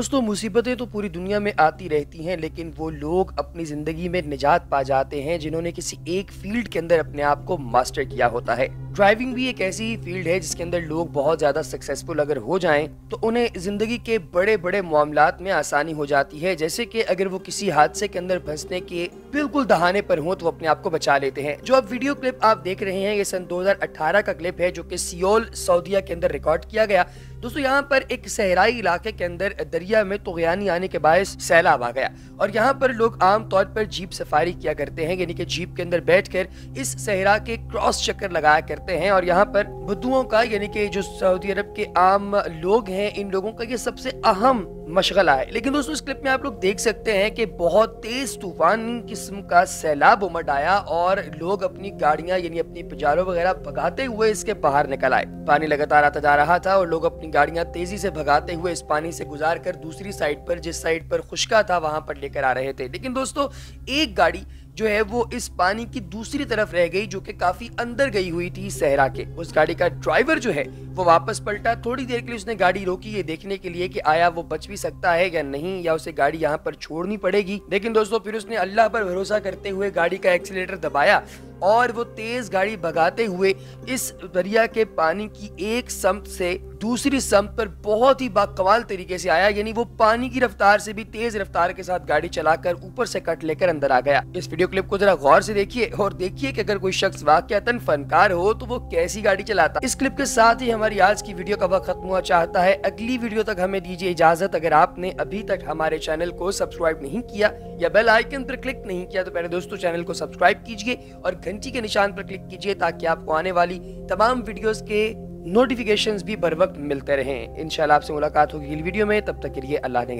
दोस्तों मुसीबतें तो पूरी दुनिया में आती रहती हैं, लेकिन वो लोग अपनी ज़िंदगी में निजात पा जाते हैं जिन्होंने किसी एक फ़ील्ड के अंदर अपने आप को मास्टर किया होता है। ड्राइविंग भी एक ऐसी ही फ़ील्ड है जिसके अंदर लोग बहुत ज़्यादा सक्सेसफुल अगर हो जाएँ तो उन्हें ज़िंदगी के बड़े बड़े मामला में आसानी हो जाती है। जैसे कि अगर वो किसी हादसे के अंदर फंसने के बिल्कुल दहाने पर हो तो अपने आप को बचा लेते हैं। जो अब वीडियो क्लिप आप देख रहे हैं, ये सन 2018 का क्लिप है, जो कि सियोल, सऊदिया के अंदर रिकॉर्ड किया गया। दोस्तों, यहाँ पर एक सहराई इलाके के अंदर, दरिया में तुगयानी आने के बायस सैलाब आ गया। और यहाँ पर लोग आम तौर पर जीप सफारी किया करते हैं, यानी कि जीप के अंदर बैठकर इस सहरा के क्रॉस चक्कर लगाया करते हैं और यहाँ पर बुद्धुओं का, यानी कि जो सऊदी अरब के आम लोग हैं, इन लोगों का ये सबसे अहम मशगला है। लेकिन दोस्तों, इस क्लिप में आप लोग देख सकते हैं कि बहुत तेज तूफ़ान किस्म का सैलाब उमड़ आया और लोग अपनी गाड़ियाँ, यानी अपनी पजारों वगैरह भगाते हुए इसके बाहर निकल आए। पानी लगातार आता जा रहा था और लोग अपनी गाड़ियाँ तेज़ी से भगाते हुए इस पानी से गुजार कर दूसरी साइड पर, जिस साइड पर खुशका था, वहाँ पर लेकर आ रहे थे। लेकिन दोस्तों, एक गाड़ी जो है वो इस पानी की दूसरी तरफ़ रह गई, जो कि काफ़ी अंदर गई हुई थी सहरा के। उस गाड़ी का ड्राइवर जो है, वो वापस पलटा। थोड़ी देर के लिए उसने गाड़ी रोकी। ये देखने के लिए कि आया वो बच भी सकता है या नहीं, या उसे गाड़ी यहाँ पर छोड़नी पड़ेगी। लेकिन दोस्तों, फिर उसने अल्लाह पर भरोसा करते हुए गाड़ी का एक्सीटर दबाया। और वो तेज गाड़ी भगाते हुए इस दरिया के पानी की एक समत से दूसरी समत पर बहुत ही बाकमाल तरीके से आया, यानी वो पानी की रफ्तार से भी तेज रफ्तार के साथ गाड़ी चलाकर ऊपर से कट लेकर अंदर आ गया। इस वीडियो क्लिप को जरा गौर से देखिए और देखिए कि अगर कोई शख्स वाकता फनकार हो तो वो कैसी गाड़ी चलाता। इस क्लिप के साथ ही हमारी आज की वीडियो का वक्त खत्म हुआ चाहता है। अगली वीडियो तक हमें दीजिए इजाज़त। अगर आपने अभी तक हमारे चैनल को सब्सक्राइब नहीं किया या बेल आइकन पर क्लिक नहीं किया तो पहले दोस्तों चैनल को सब्सक्राइब कीजिए और घंटी के निशान पर क्लिक कीजिए ताकि आपको आने वाली तमाम वीडियोस के नोटिफिकेशंस भी बर वक्त मिलते रहें। इंशाल्लाह आपसे मुलाकात होगी वीडियो में। तब तक के लिए अल्लाह ने